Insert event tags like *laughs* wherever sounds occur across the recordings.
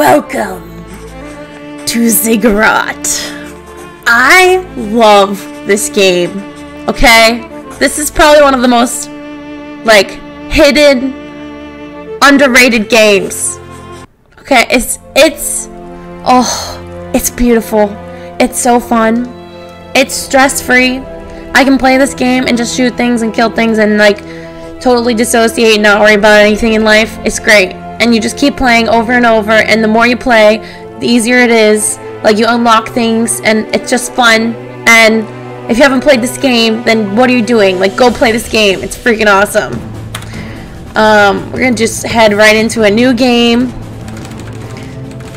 Welcome to Ziggurat. I love this game. Okay? This is probably one of the most like hidden underrated games. Okay, it's it's oh, it's beautiful. It's so fun. It's stress-free. I can play this game and just shoot things and kill things and like totally dissociate, and not worry about anything in life. It's great. And you just keep playing over and over and the more you play, the easier it is. Like you unlock things and it's just fun and if you haven't played this game, then what are you doing? Like go play this game. It's freaking awesome. Um, we're gonna just head right into a new game.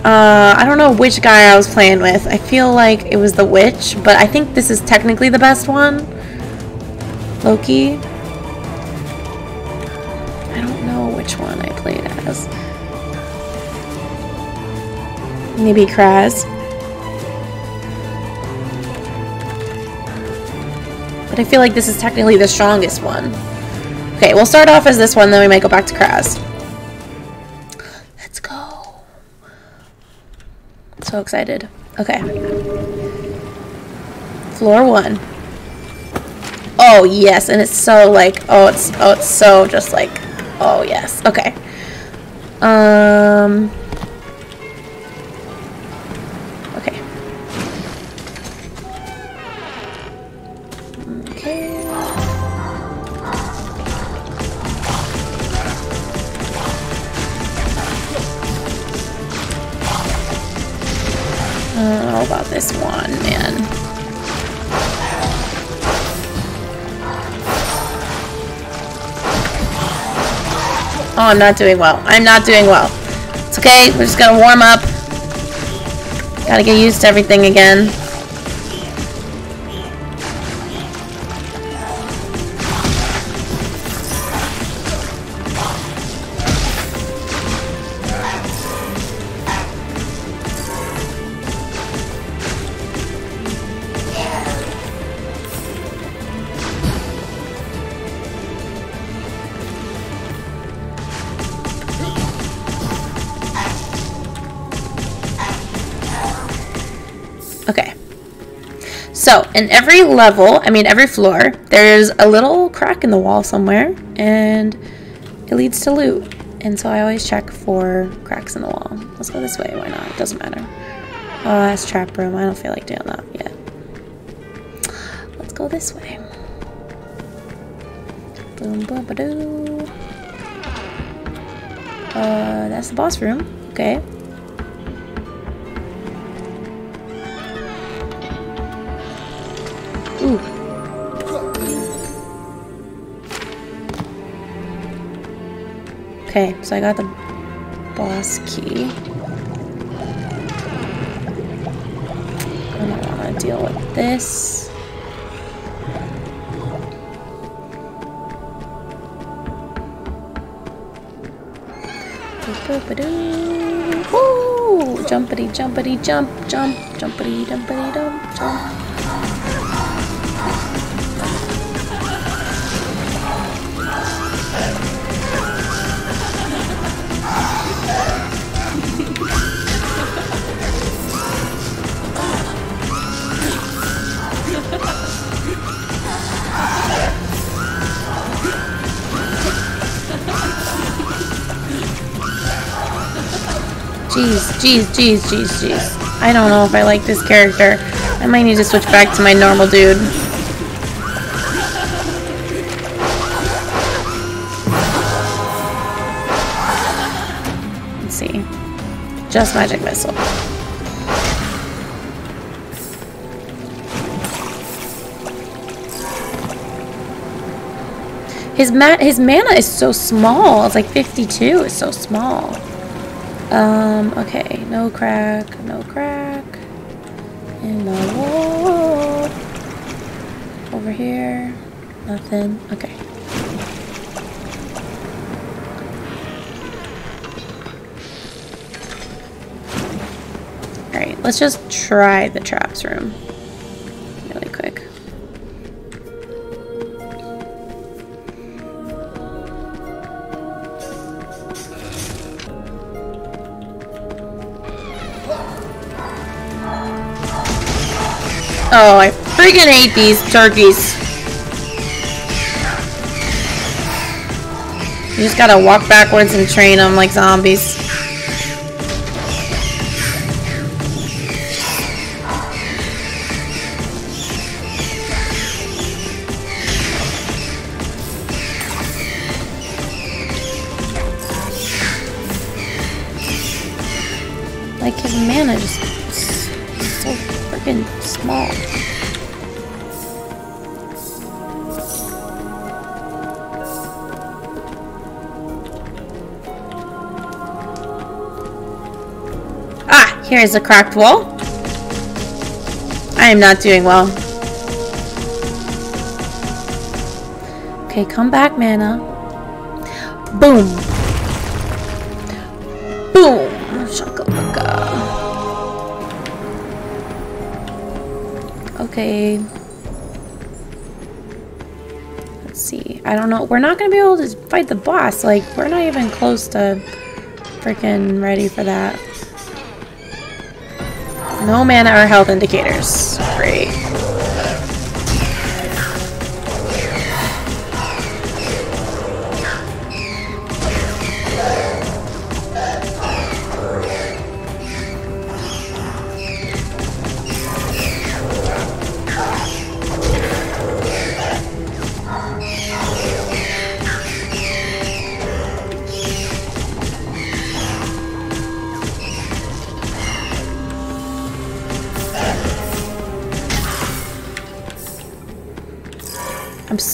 Uh, I don't know which guy I was playing with. I feel like it was the witch, but I think this is technically the best one. Loki. I don't know which one I Maybe Kraz. But I feel like this is technically the strongest one. Okay, we'll start off as this one, then we might go back to Kraz. Let's go. So excited. Okay. Floor one. Oh yes, and it's so like oh it's oh it's so just like oh yes. Okay. Um Oh, I'm not doing well. I'm not doing well. It's okay. We're just gonna warm up. Gotta get used to everything again. So, in every level, I mean every floor, there's a little crack in the wall somewhere, and it leads to loot. And so I always check for cracks in the wall. Let's go this way, why not? It doesn't matter. Oh, that's trap room. I don't feel like doing that yet. Let's go this way. Boom, boom, ba doo. Uh, that's the boss room. Okay. Okay, so I got the boss key. I don't want to deal with this. Woo! Jumpity, jumpity, jump, jump, jumpity, jumpity, jump, jump. Jeez, jeez, jeez, jeez, jeez. I don't know if I like this character. I might need to switch back to my normal dude. Let's see. Just magic missile. His ma his mana is so small. It's like 52. It's so small. Um, okay. No crack. No crack. In the wall. Over here. Nothing. Okay. Alright, let's just try the traps room. Oh, I freaking hate these turkeys. You just gotta walk backwards and train them like zombies. Here's a cracked wall. I am not doing well. Okay, come back, mana. Boom. Boom. Shakalaka. Okay. Let's see. I don't know. We're not going to be able to fight the boss. Like, we're not even close to freaking ready for that. No mana or health indicators. Great.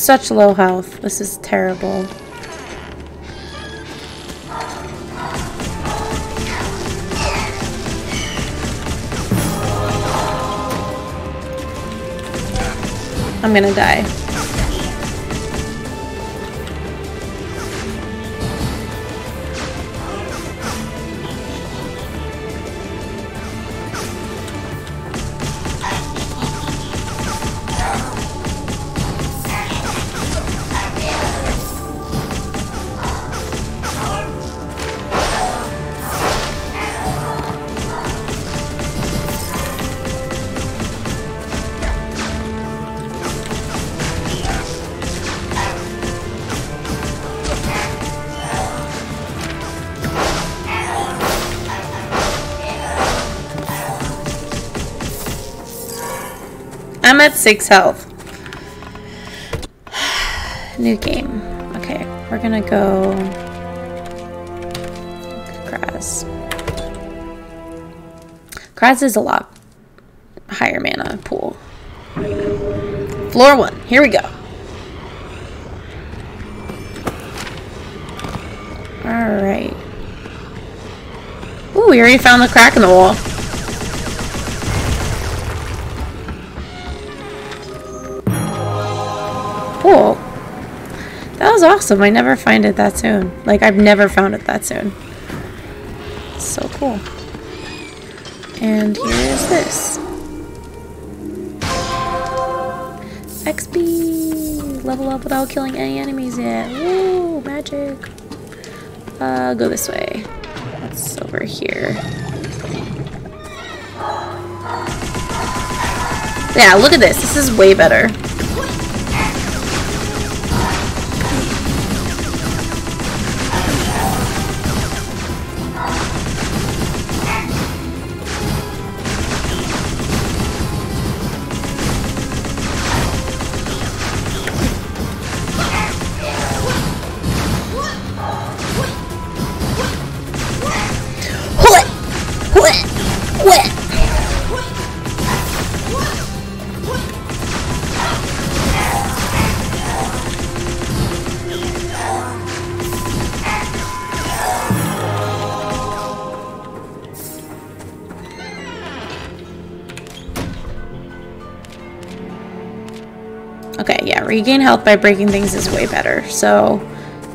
Such low health. This is terrible. I'm gonna die. Six health. *sighs* New game. Okay, we're gonna go. Kraz. Kraz is a lot higher mana pool. Floor one. Here we go. Alright. Ooh, we already found the crack in the wall. Cool. That was awesome. I never find it that soon. Like, I've never found it that soon. So cool. And here is this. XP! Level up without killing any enemies yet. Woo! Magic. Uh, go this way. That's over here. Yeah, look at this. This is way better. Yeah, regain health by breaking things is way better. So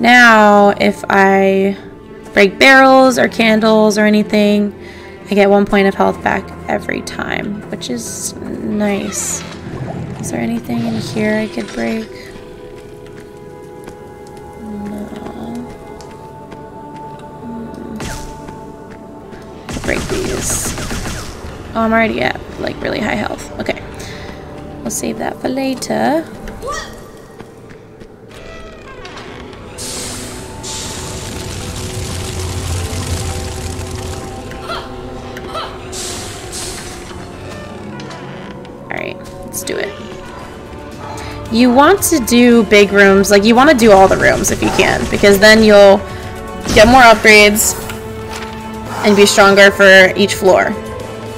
now if I break barrels or candles or anything, I get one point of health back every time, which is nice. Is there anything in here I could break? No. Hmm. Break these. Oh, I'm already at like really high health. Okay. We'll save that for later. You want to do big rooms, like you want to do all the rooms if you can, because then you'll get more upgrades and be stronger for each floor.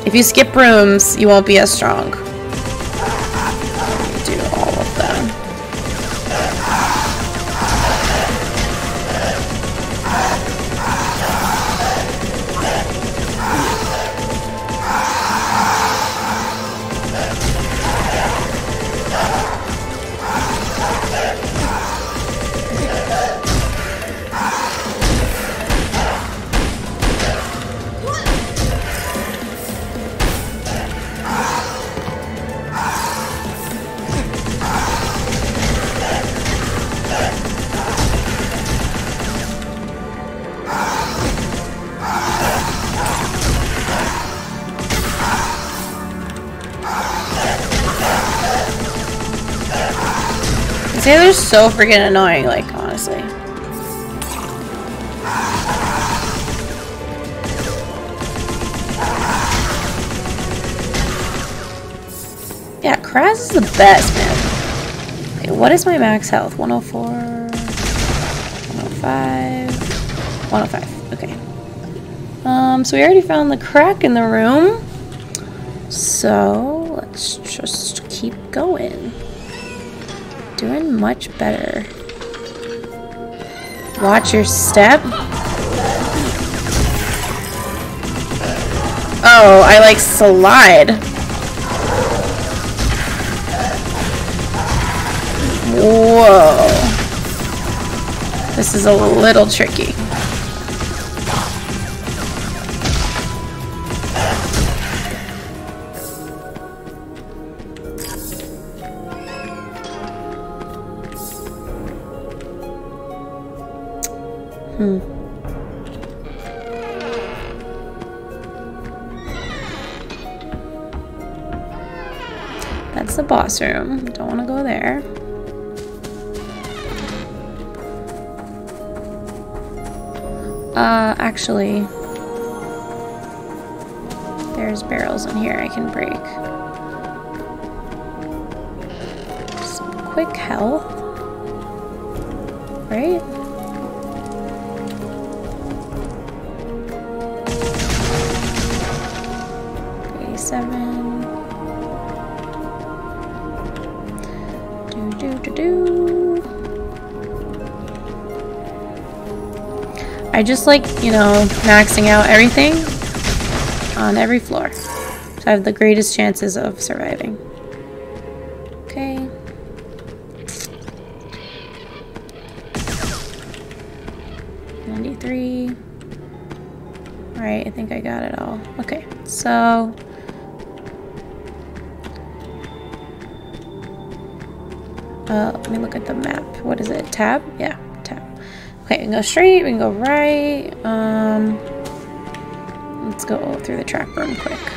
If you skip rooms, you won't be as strong. So freaking annoying, like, honestly. Yeah, Kraz is the best, man. Okay, what is my max health? 104, 105, 105. Okay. Um, so we already found the crack in the room. So, much better. Watch your step. Oh, I like slide. Whoa. This is a little tricky. That's the boss room. Don't want to go there. Uh, actually, there's barrels in here I can break. I just like, you know, maxing out everything on every floor. So I have the greatest chances of surviving. Okay. Ninety-three. Alright, I think I got it all. Okay, so Uh, let me look at the map. What is it? Tab? Yeah, go straight, we can go right. Um, let's go through the trap room quick.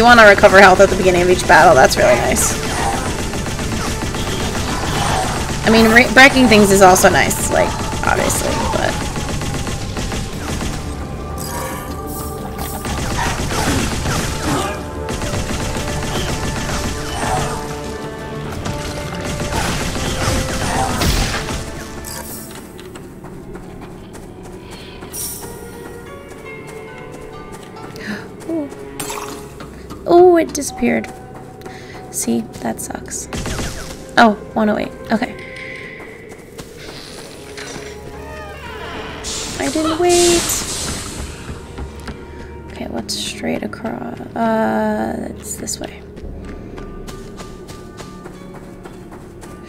You want to recover health at the beginning of each battle. That's really nice. I mean, breaking things is also nice, like, obviously, but... disappeared. See, that sucks. Oh, 108. Okay. I didn't wait. Okay, what's straight across? Uh, it's this way.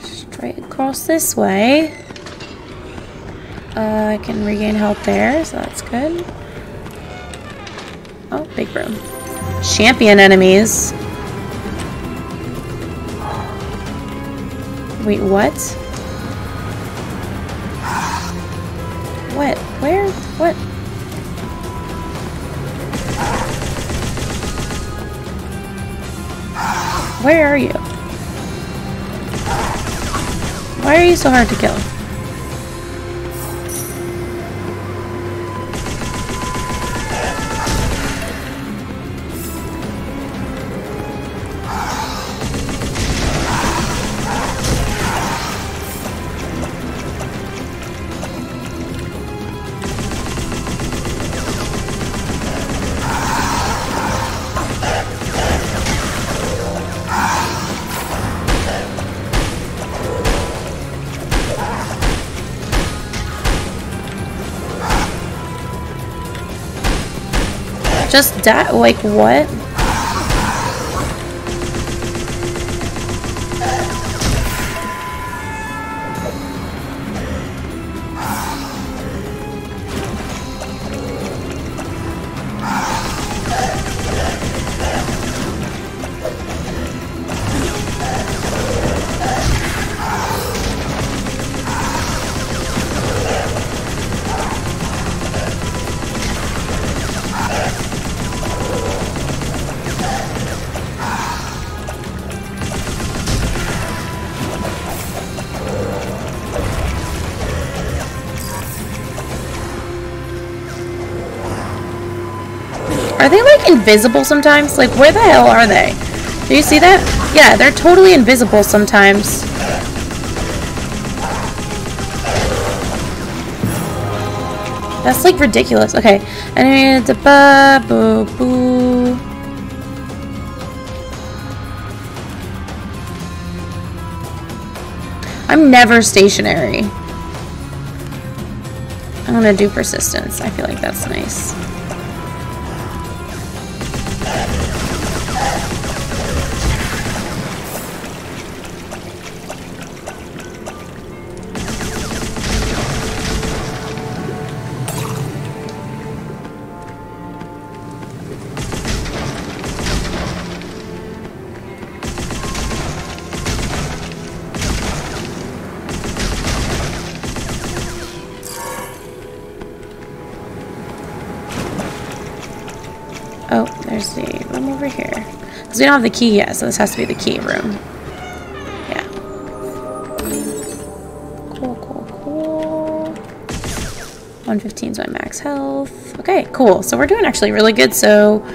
Straight across this way. Uh, I can regain health there, so that's good. Oh, big room. Champion enemies. Wait, what? What? Where? What? Where are you? Why are you so hard to kill? Just that? Like, what? Invisible sometimes? Like where the hell are they? Do you see that? Yeah, they're totally invisible sometimes. That's like ridiculous. Okay. Anyway, the ba boo boo. I'm never stationary. I'm gonna do persistence. I feel like that's nice. We don't have the key yet, so this has to be the key room. Yeah. Cool, cool, cool. 115 is my max health. Okay, cool. So we're doing actually really good, so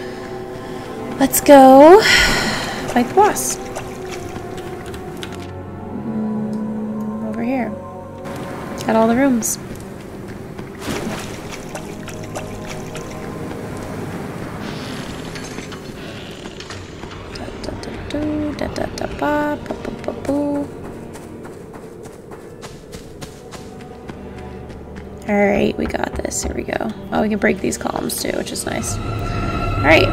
let's go fight the boss. Mm, Over here. Got all the rooms. Alright, we got this. Here we go. Oh, we can break these columns too, which is nice. Alright.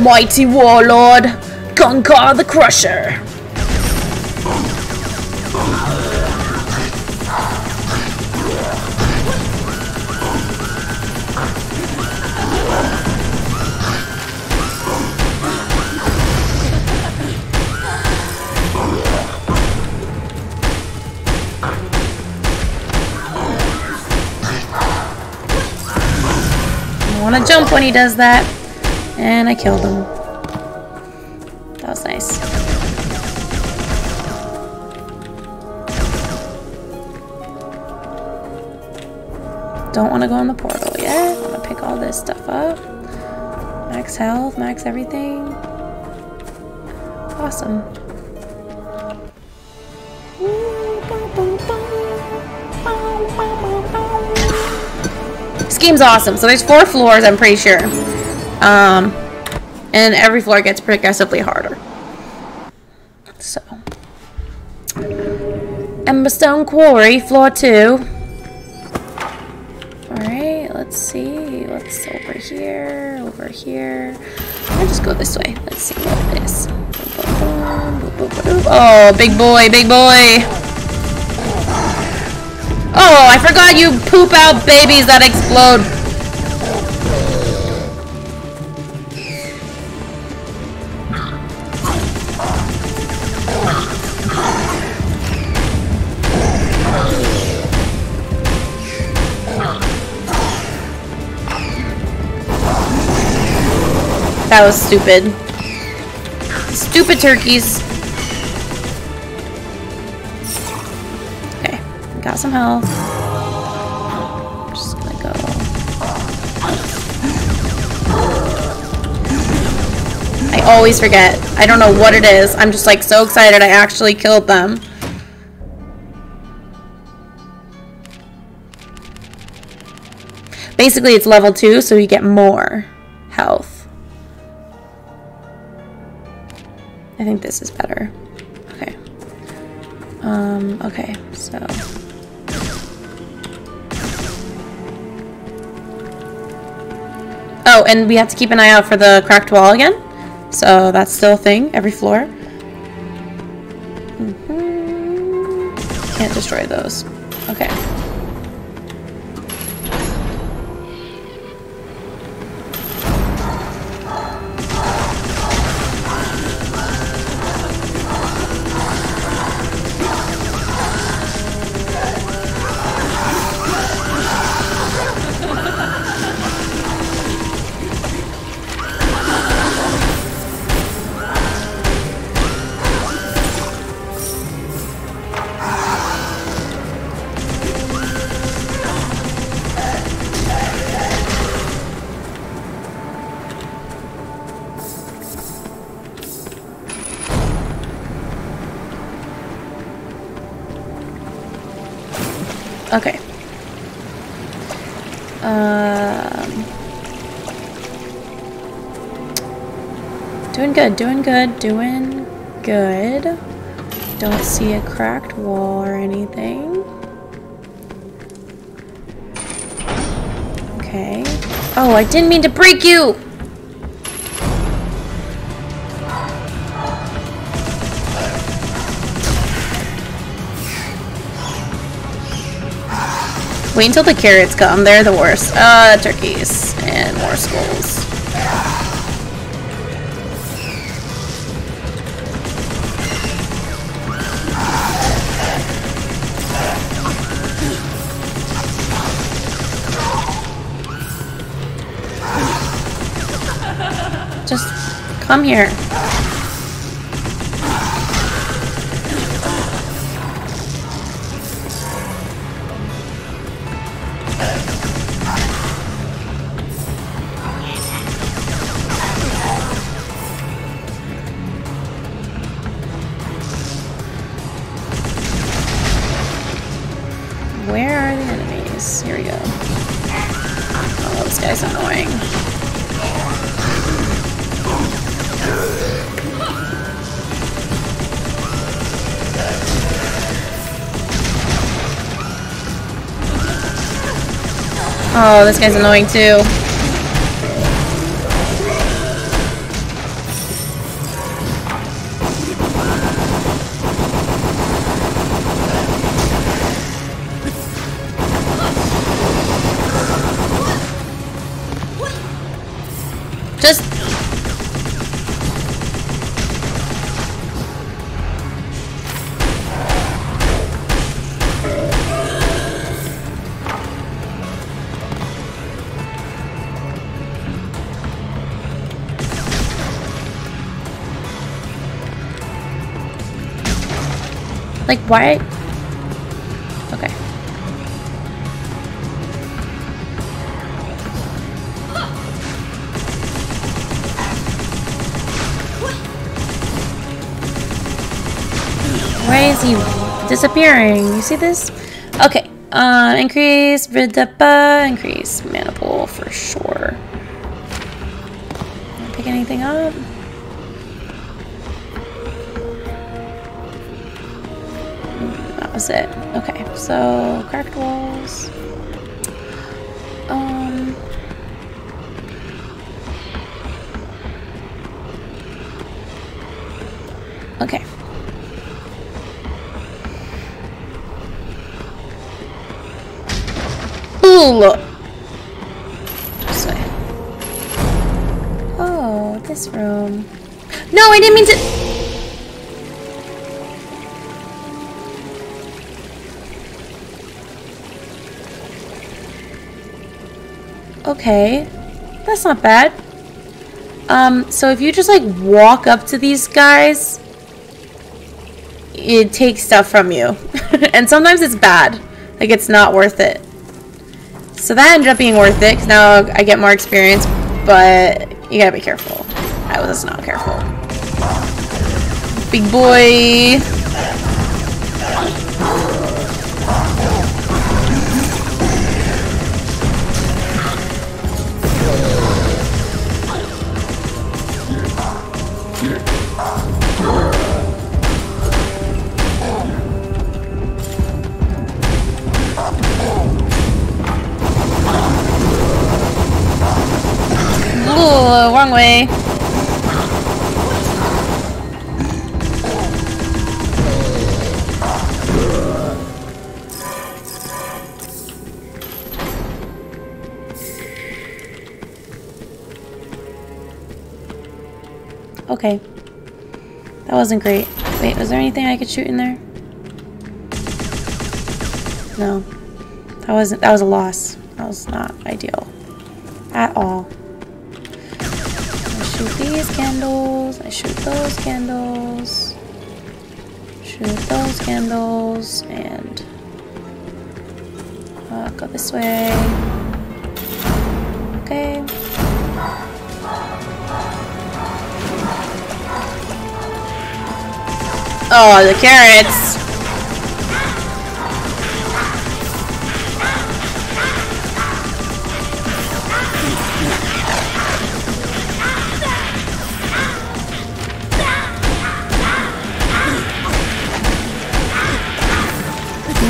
Mighty Warlord, Gunkar the Crusher! Jump when he does that. And I killed him. That was nice. Don't want to go in the portal yet. I want to pick all this stuff up. Max health, max everything. Awesome. Game's awesome. So there's four floors, I'm pretty sure. Um, and every floor gets progressively harder. So. Emberstone Quarry, floor two. Alright, let's see. What's over here? Over here. I'll just go this way. Let's see what it is. Oh, big boy, big boy. Oh, I forgot you poop out babies that explode. That was stupid. Stupid turkeys. Got some health. Just gonna go. I always forget. I don't know what it is. I'm just like so excited I actually killed them. Basically, it's level 2, so you get more health. I think this is better. Okay. Um, okay, so... Oh, and we have to keep an eye out for the cracked wall again. So that's still a thing, every floor. Mm -hmm. Can't destroy those. Okay. Okay. Um, doing good, doing good, doing good. Don't see a cracked wall or anything. Okay. Oh, I didn't mean to break you! Wait until the carrots come. They're the worst. Uh, turkeys. And more skulls. Just come here. This guy's annoying too. Like, why? Okay. Why is he disappearing? You see this? Okay. Uh, increase Vidapa, increase mana pool for sure. Pick anything up? So cracked walls. Um. Okay. Ooh! This way. Oh, this room. No, I didn't mean to... Okay. That's not bad. Um, so if you just like walk up to these guys, it takes stuff from you. *laughs* and sometimes it's bad. Like it's not worth it. So that ended up being worth it because now I get more experience, but you gotta be careful. I was not careful. Big boy. Wrong way. Okay. That wasn't great. Wait, was there anything I could shoot in there? No. That wasn't that was a loss. That was not ideal. At all. Shoot these candles. I shoot those candles. Shoot those candles and uh, go this way. Okay. Oh, the carrots.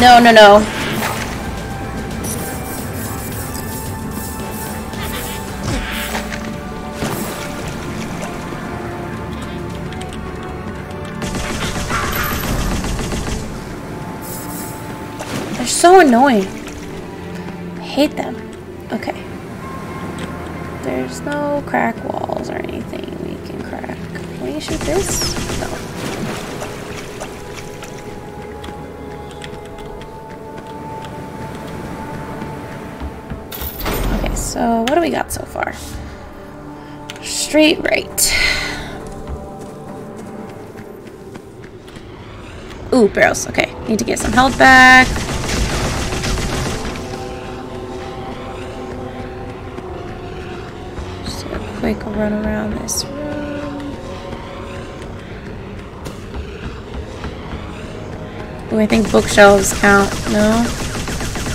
No, no, no. They're so annoying. I hate them. Okay. There's no crack walls or anything we can crack. Can we shoot this? So what do we got so far? Straight right. Ooh, barrels. Okay, need to get some health back. Just a quick run around this room. Ooh, I think bookshelves count. No?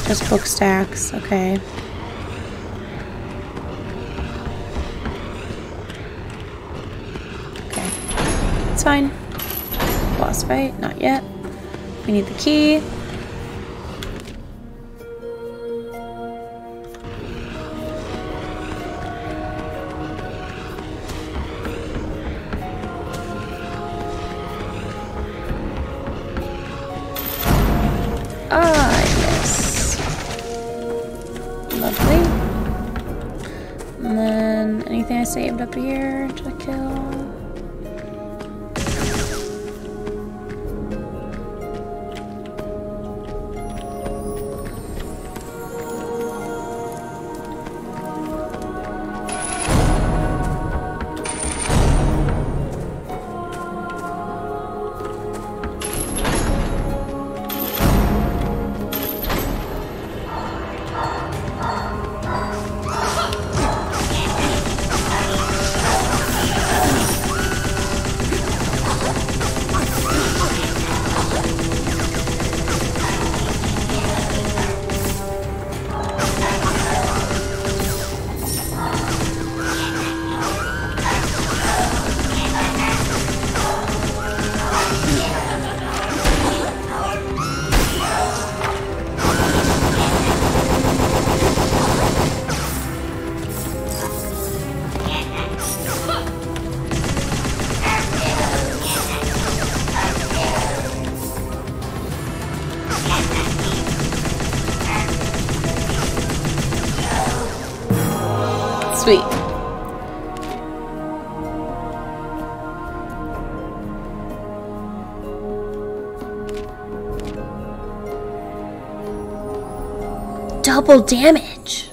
Just book stacks. Okay. Okay. Fine. Boss fight? Not yet. We need the key. Sweet. Double damage.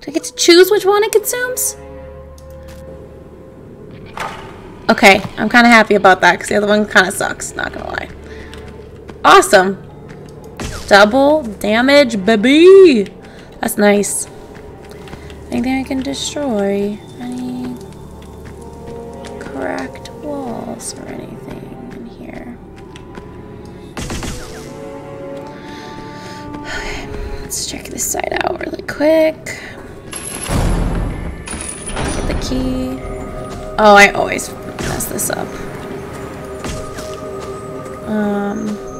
Do I get to choose which one it consumes? Okay, I'm kind of happy about that because the other one kind of sucks, not gonna lie. Awesome. Double damage, baby. That's nice. Anything I can destroy? Any cracked walls or anything in here? Okay, let's check this side out really quick. Get the key. Oh, I always mess this up. Um.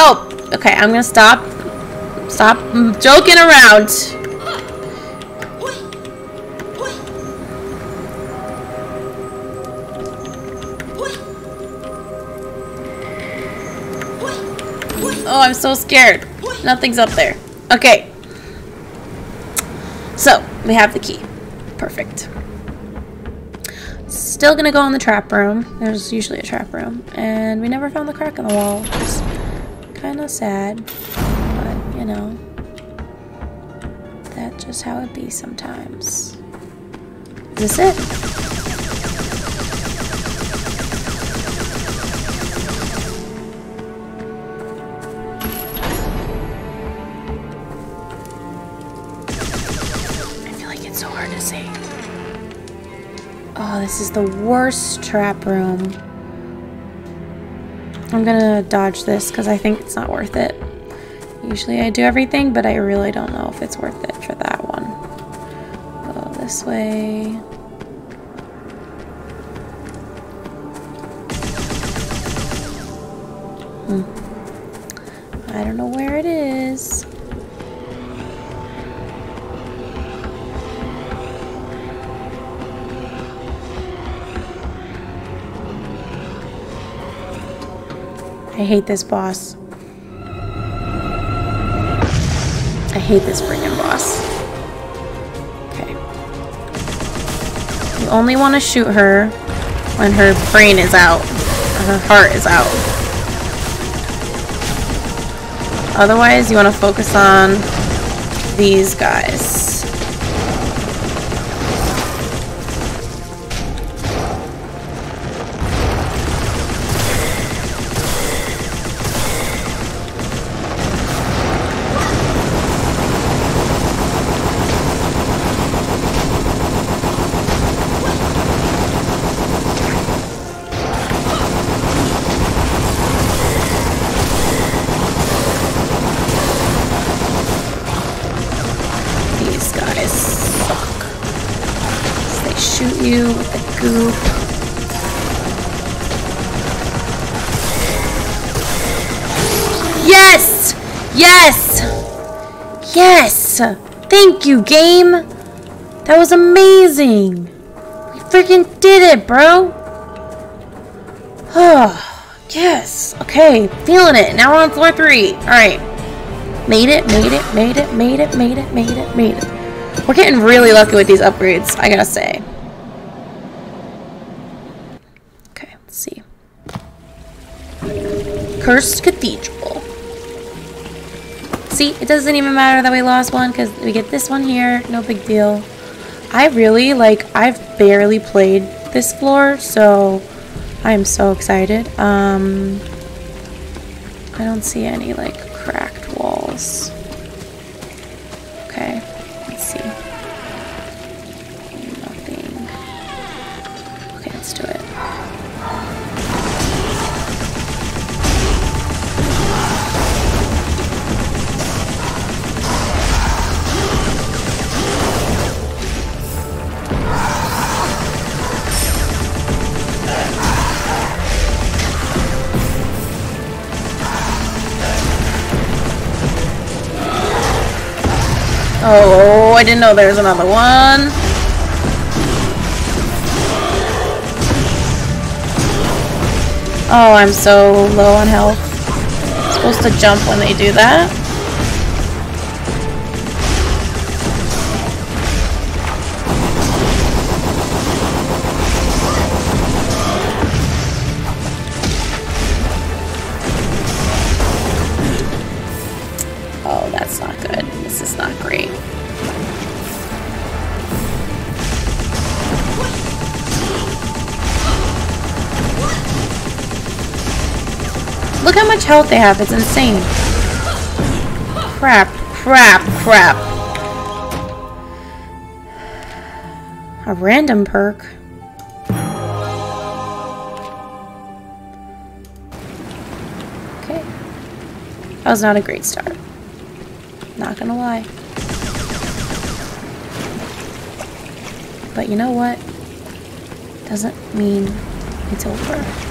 Oh, okay, I'm gonna stop. Stop joking around. Oh, I'm so scared. Nothing's up there. Okay. So, we have the key. Perfect. Still gonna go in the trap room. There's usually a trap room. And we never found the crack in the wall. It's kind of sad. But, you know. That's just how it be sometimes. Is this it? I feel like it's so hard to. Oh, this is the worst trap room. I'm gonna dodge this because I think it's not worth it. Usually I do everything, but I really don't know if it's worth it for that one. Go this way. Hmm. I don't know where hate this boss. I hate this freaking boss. Okay. You only want to shoot her when her brain is out. Her heart is out. Otherwise, you want to focus on these guys. You, game! That was amazing! We freaking did it, bro! Oh, *sighs* yes. Okay, feeling it. Now we're on floor three. Alright. Made it, made it, made it, made it, made it, made it, made it. We're getting really lucky with these upgrades, I gotta say. Okay, let's see. Cursed Cathedral. See, it doesn't even matter that we lost one because we get this one here. No big deal. I really, like, I've barely played this floor, so I'm so excited. Um, I don't see any, like, cracked walls. Didn't know there was another one. Oh, I'm so low on health. I'm supposed to jump when they do that. Health they have. It's insane. Crap, crap, crap. A random perk. Okay. That was not a great start. Not gonna lie. But you know what? Doesn't mean it's over.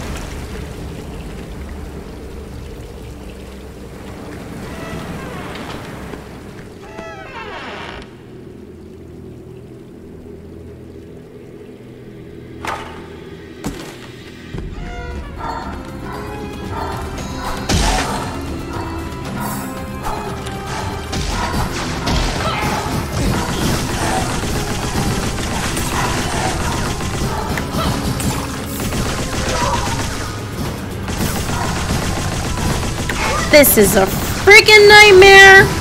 This is a freaking nightmare!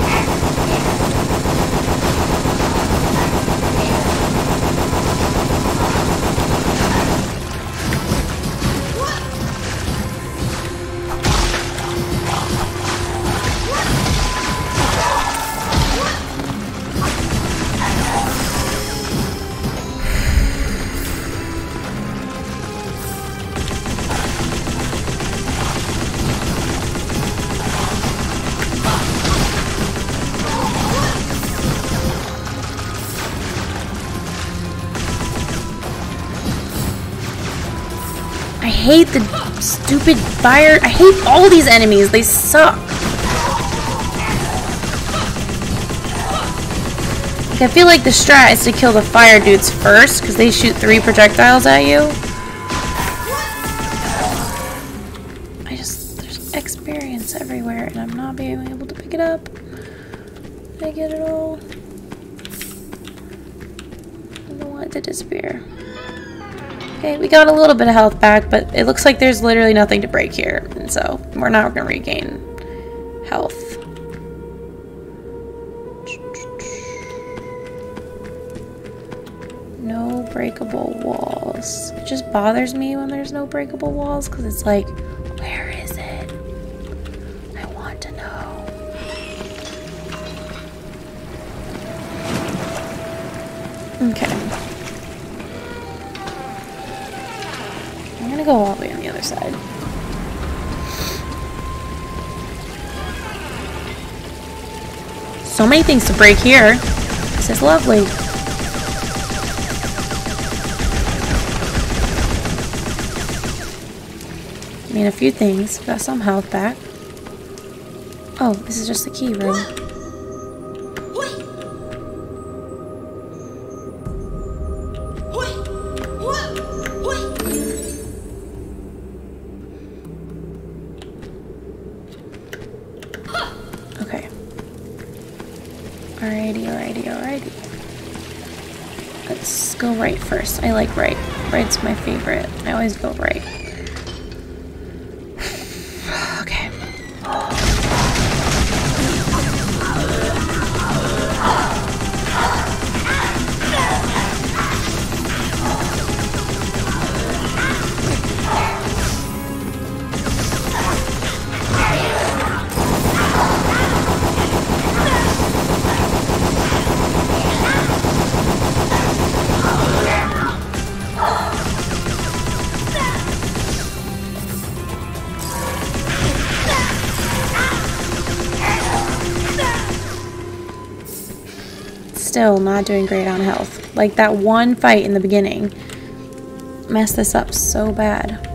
Fire. I hate all these enemies. They suck. Like, I feel like the strat is to kill the fire dudes first because they shoot three projectiles at you. Got a little bit of health back, but it looks like there's literally nothing to break here, and so we're not going to regain health. No breakable walls. It just bothers me when there's no breakable walls, because it's like, where is it? I want to know. Other side. So many things to break here. This is lovely. I mean, a few things. Got some health back. Oh, this is just the key room. First. I like right. Right's my favorite. I always go right. Not doing great on health. Like that one fight in the beginning messed this up so bad.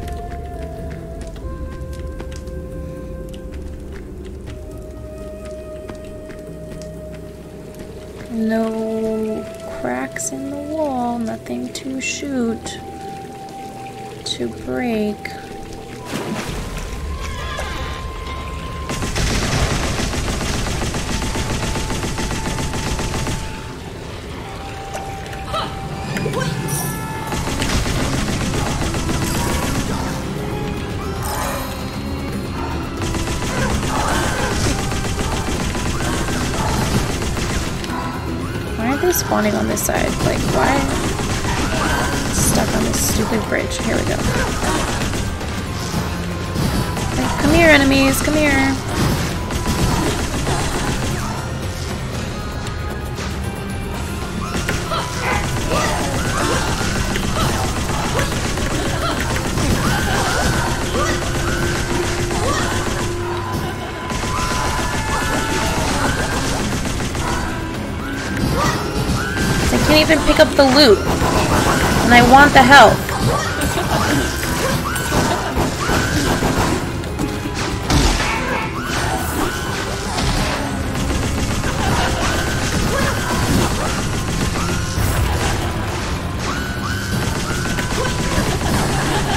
Spawning on this side. Like, why? Stuck on this stupid bridge. Here we go. Like, come here, enemies. Come here. Even pick up the loot. And I want the help.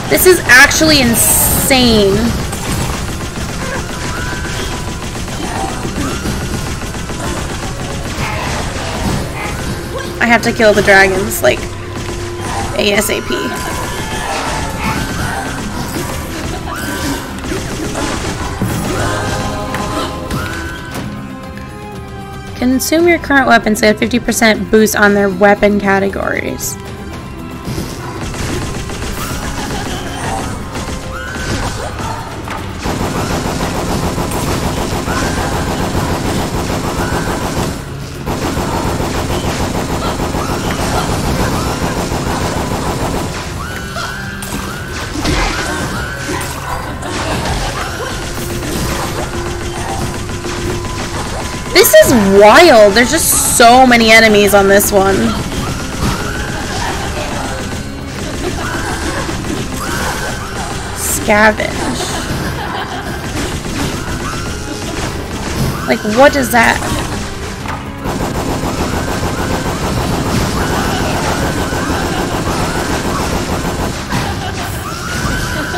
This is actually insane. Have to kill the dragons, like, ASAP. Consume your current weapons to get 50% boost on their weapon categories. Is wild. There's just so many enemies on this one. Scavenge. Like, what is that?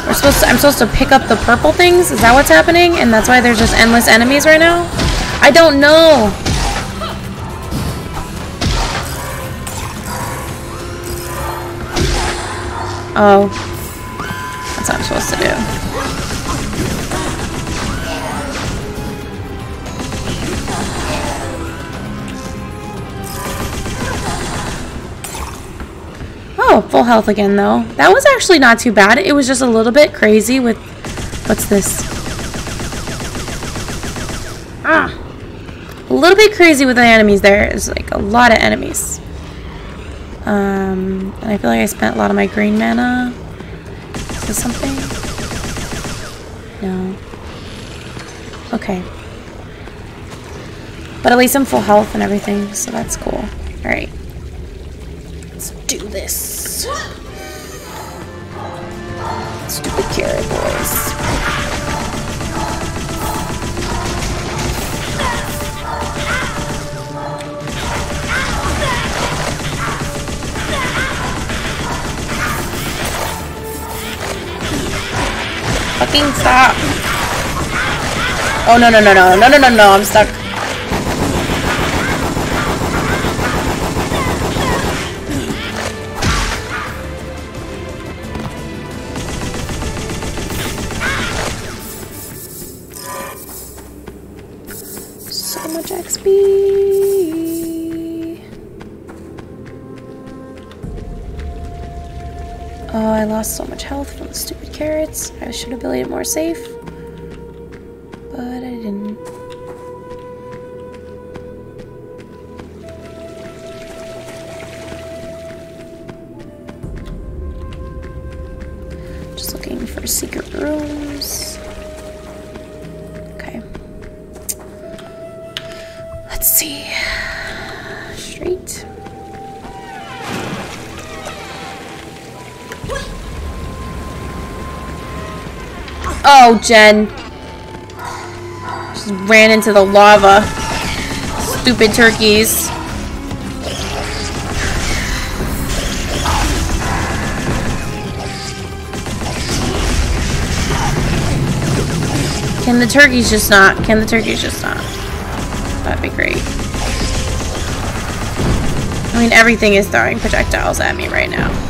We're supposed to, I'm supposed to pick up the purple things? Is that what's happening? And that's why there's just endless enemies right now? I don't know. Oh. That's what I'm supposed to do. Oh, full health again though. That was actually not too bad. It was just a little bit crazy with... What's this? a little bit crazy with the enemies there. There's like a lot of enemies. Um, and I feel like I spent a lot of my green mana. Is something? No. Okay. But at least I'm full health and everything, so that's cool. Alright. Let's do this. Fucking stop. Oh, no, no, no, no. No, no, no, no. I'm stuck. So much XP. Oh, I lost so much health from the stupid carrots. I should have it more safe. Oh, Jen. Just ran into the lava. Stupid turkeys. Can the turkeys just not? Can the turkeys just not? That'd be great. I mean, everything is throwing projectiles at me right now.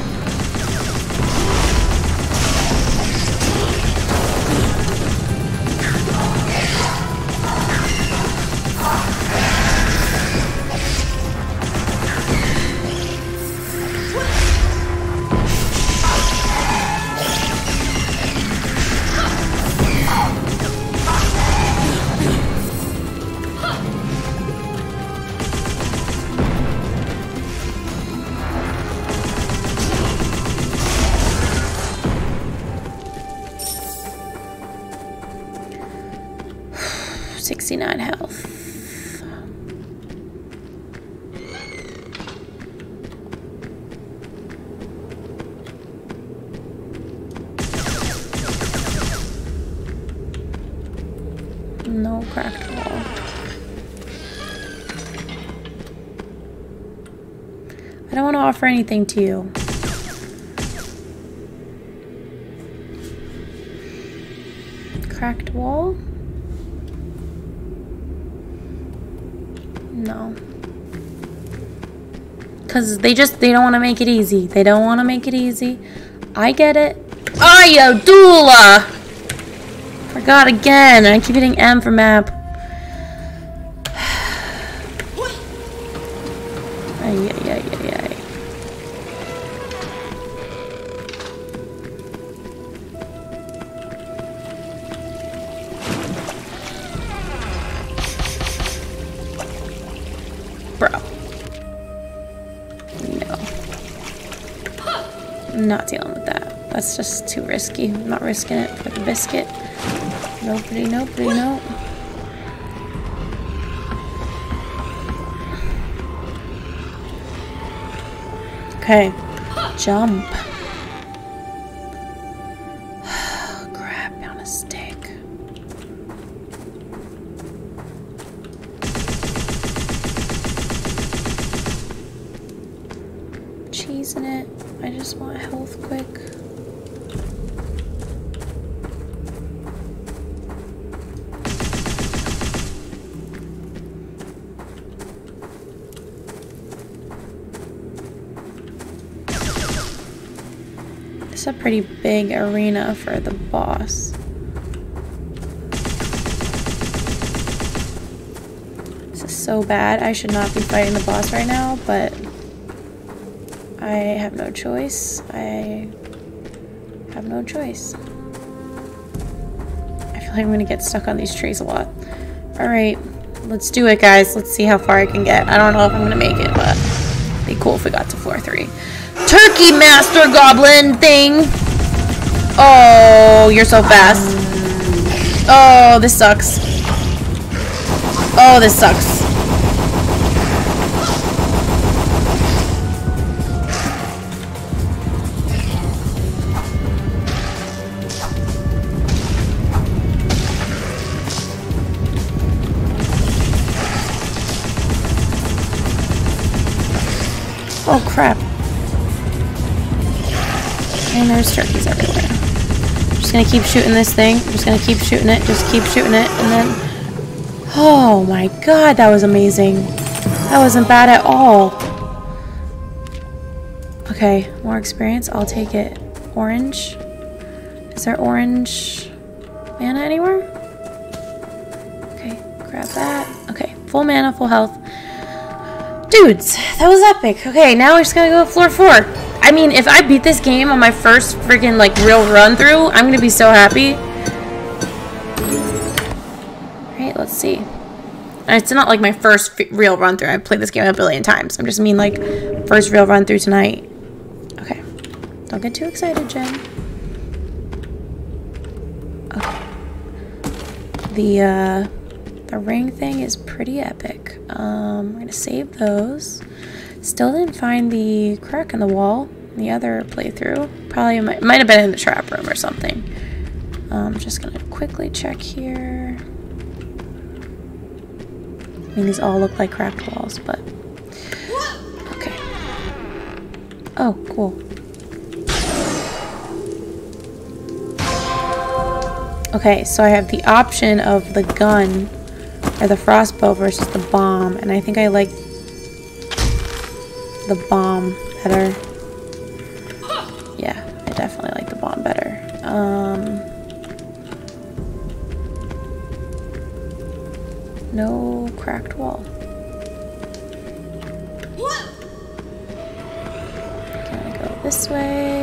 I don't want to offer anything to you. Cracked wall? No. Because they just, they don't want to make it easy. They don't want to make it easy. I get it. Ayodula! Forgot again. I keep hitting M for map. Risky. I'm not risking it for the biscuit. Nobody, nobody, no. Okay. Jump. Arena for the boss. This is so bad. I should not be fighting the boss right now, but I have no choice. I have no choice. I feel like I'm gonna get stuck on these trees a lot. Alright, let's do it, guys. Let's see how far I can get. I don't know if I'm gonna make it, but be cool if we got to floor three. Turkey Master Goblin thing! Oh, you're so fast. Oh, this sucks. Oh, this sucks. Gonna keep shooting this thing. I'm just gonna keep shooting it. Just keep shooting it. And then... Oh my god, that was amazing. That wasn't bad at all. Okay, more experience. I'll take it. Orange. Is there orange mana anywhere? Okay, grab that. Okay, full mana, full health. Dudes, that was epic. Okay, now we're just gonna go to floor four. I mean, if I beat this game on my first freaking like real run through, I'm gonna be so happy. Alright, let's see. It's not like my first real run through. I've played this game a billion times. I'm just mean like first real run through tonight. Okay. Don't get too excited, Jen. Okay. The uh the ring thing is pretty epic. Um, I'm gonna save those. Still didn't find the crack in the wall. in The other playthrough probably might, might have been in the trap room or something. I'm um, just gonna quickly check here. I mean, these all look like cracked walls, but okay. Oh, cool. Okay, so I have the option of the gun or the frostbow versus the bomb, and I think I like the bomb better. Yeah, I definitely like the bomb better. Um, no cracked wall. Can I go this way?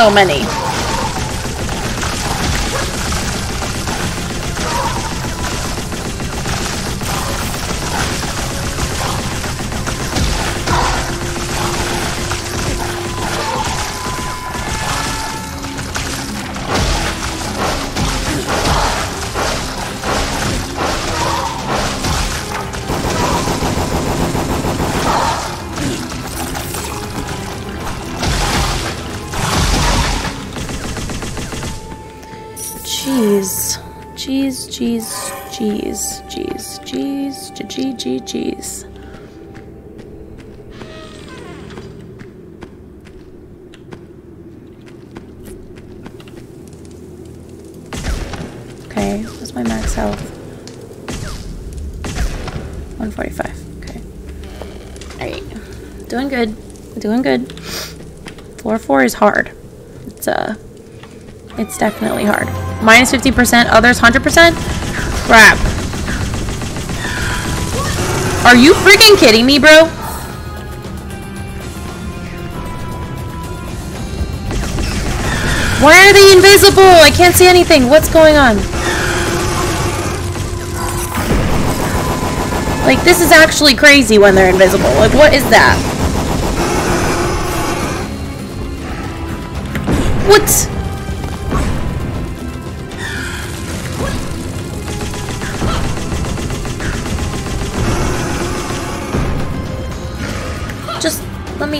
So many. Jeez. Okay, what's my max health? 145. Okay. Alright. Doing good. Doing good. Floor 4 is hard. It's, uh... It's definitely hard. Minus 50%, others 100%? Crap. Are you freaking kidding me, bro? Why are they invisible? I can't see anything. What's going on? Like, this is actually crazy when they're invisible. Like, what is that? What?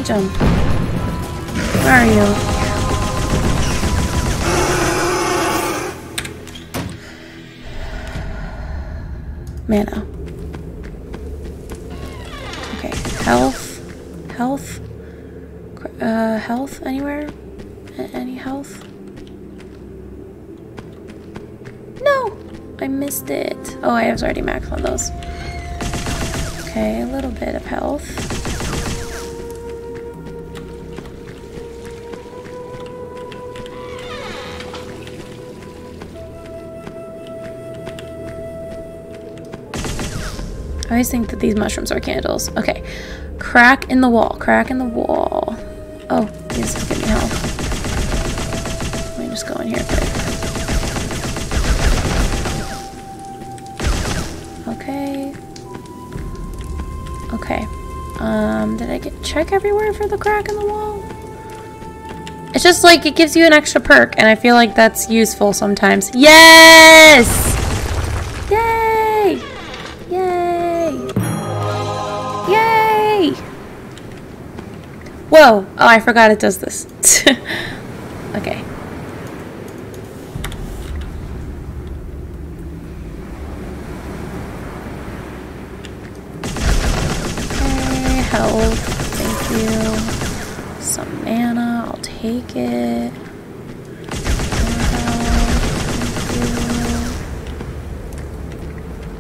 Jump. Where are you? Mana. Okay, health. Health. Uh, health anywhere? Any health? No! I missed it. Oh, I was already maxed on those. Okay, a little bit of health. Always think that these mushrooms are candles. Okay. Crack in the wall. Crack in the wall. Oh, will give me health. Let me just go in here quick. Okay. Okay. Um, did I get check everywhere for the crack in the wall? It's just like it gives you an extra perk, and I feel like that's useful sometimes. Yes! Whoa! Oh, I forgot it does this. *laughs* okay. Okay, health. Thank you. Some mana. I'll take it.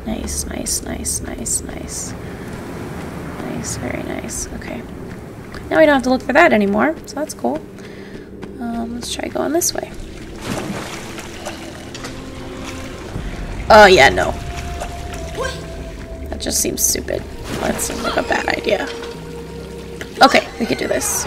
Nice, nice, nice, nice, nice. Nice, very nice. Okay. Now we don't have to look for that anymore, so that's cool. Um, let's try going this way. Oh, yeah, no. That just seems stupid. That seems like a bad idea. Okay, we could do this.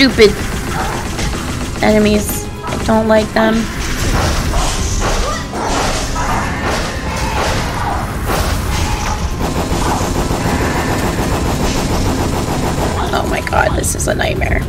Stupid enemies. I don't like them. Oh my god, this is a nightmare.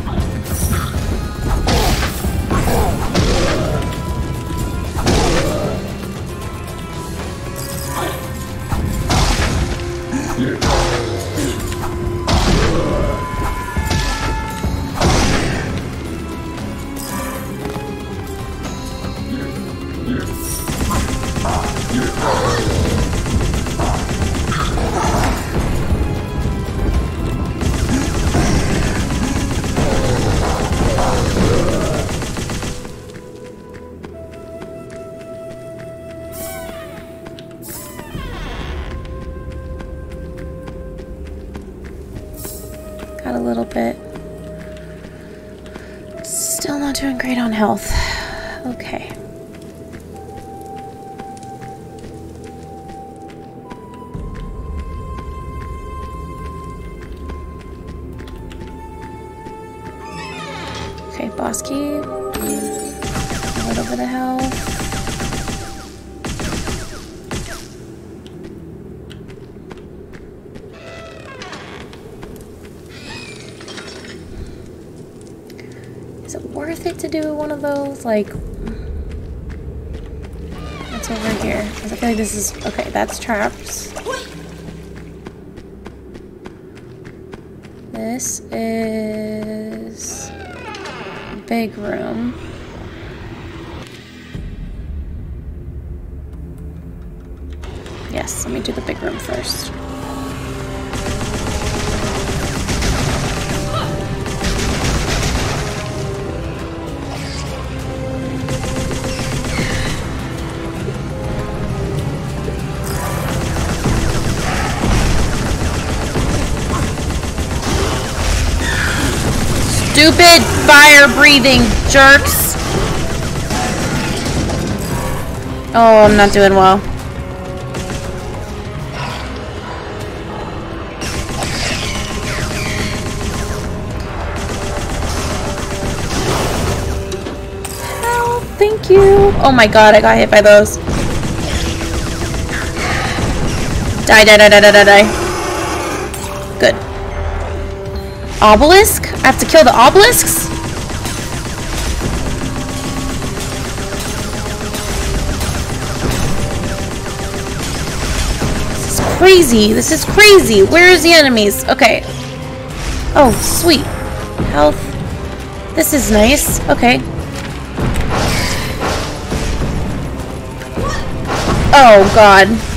Okay, boss key. A little bit of health. Is it worth it to do one of those? Like, what's over here? I feel like this is okay. That's traps. This is big room. Yes, let me do the big room first. Stupid fire breathing jerks. Oh, I'm not doing well. Help, thank you. Oh my god, I got hit by those. Die, die, die, die, die, die, die. Good. Obelisk? I have to kill the obelisks? Crazy. This is crazy. Where is the enemies? Okay. Oh, sweet. Health. This is nice. Okay. Oh, God.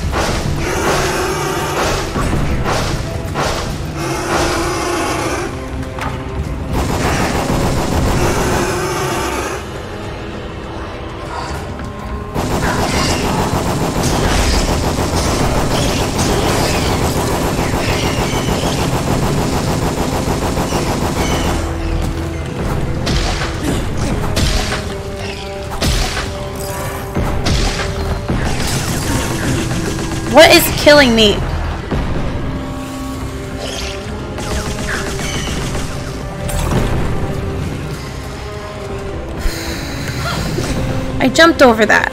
What is killing me? I jumped over that.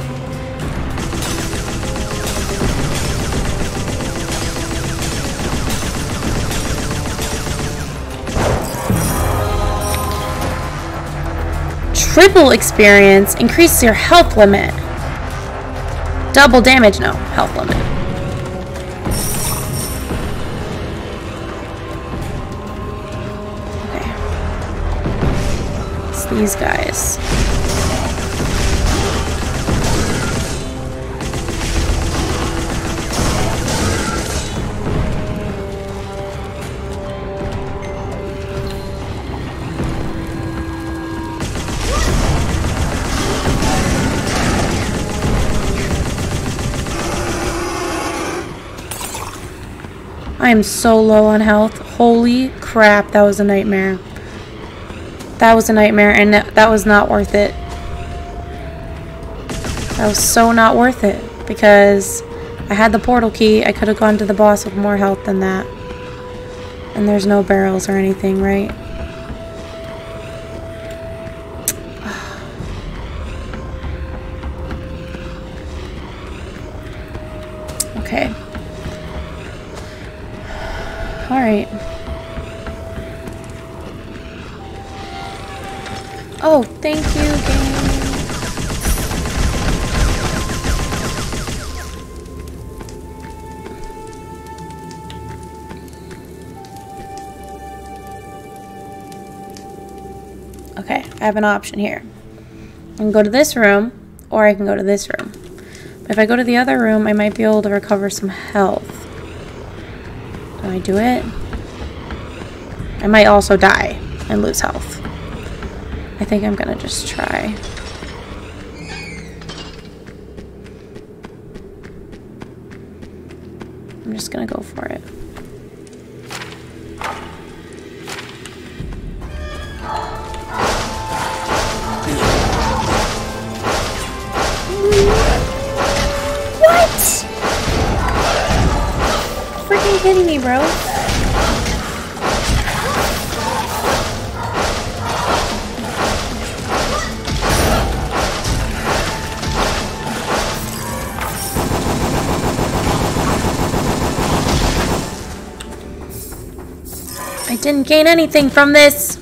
Triple experience increases your health limit. Double damage, no, health limit. These guys. I am so low on health. Holy crap, that was a nightmare. That was a nightmare, and that, was not worth it. That was so not worth it, because I had the portal key. I could have gone to the boss with more health than that. And there's no barrels or anything, right? Okay. Alright. Oh, thank you, game. Okay, I have an option here. I can go to this room, or I can go to this room. But if I go to the other room, I might be able to recover some health. Do I do it? I might also die and lose health. I think I'm gonna just try. I'm just gonna go for it. Didn't gain anything from this.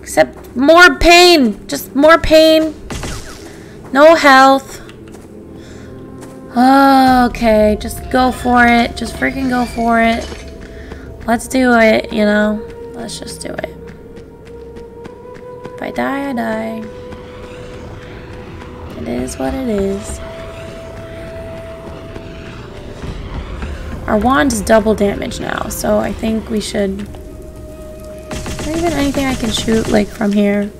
Except more pain. Just more pain. No health. Oh, okay, just go for it. Just freaking go for it. Let's do it, you know? Let's just do it. If I die, I die. It is what it is. Our wand is double damage now, so I think we should... Is there even anything I can shoot, like, from here?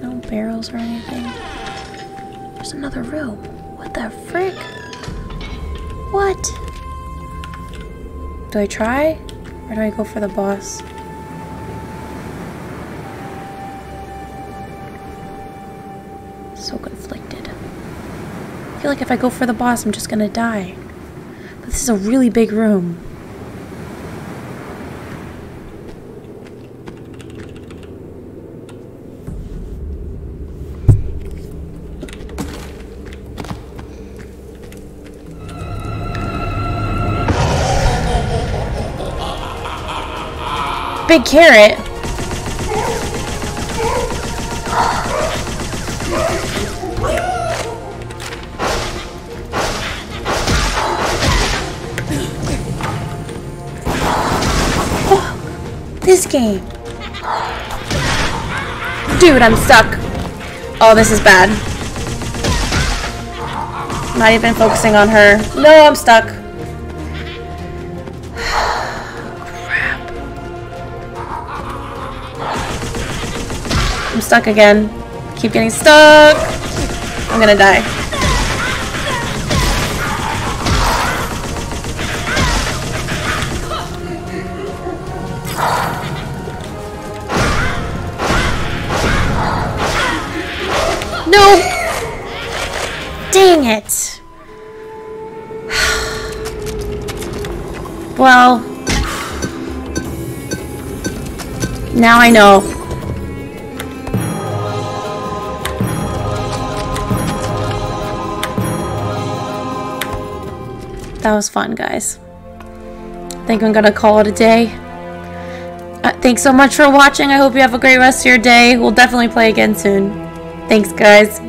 No barrels or anything? There's another room. What the frick? What? Do I try? Or do I go for the boss? So conflicted. I feel like if I go for the boss, I'm just gonna die. But this is a really big room. Big carrot. Game. Dude, I'm stuck. Oh, this is bad. Not even focusing on her. No, I'm stuck. Crap. *sighs* I'm stuck again. Keep getting stuck. I'm gonna die. Dang it! Well... Now I know. That was fun, guys. I think I'm gonna call it a day. Uh, thanks so much for watching. I hope you have a great rest of your day. We'll definitely play again soon. Thanks, guys.